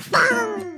放。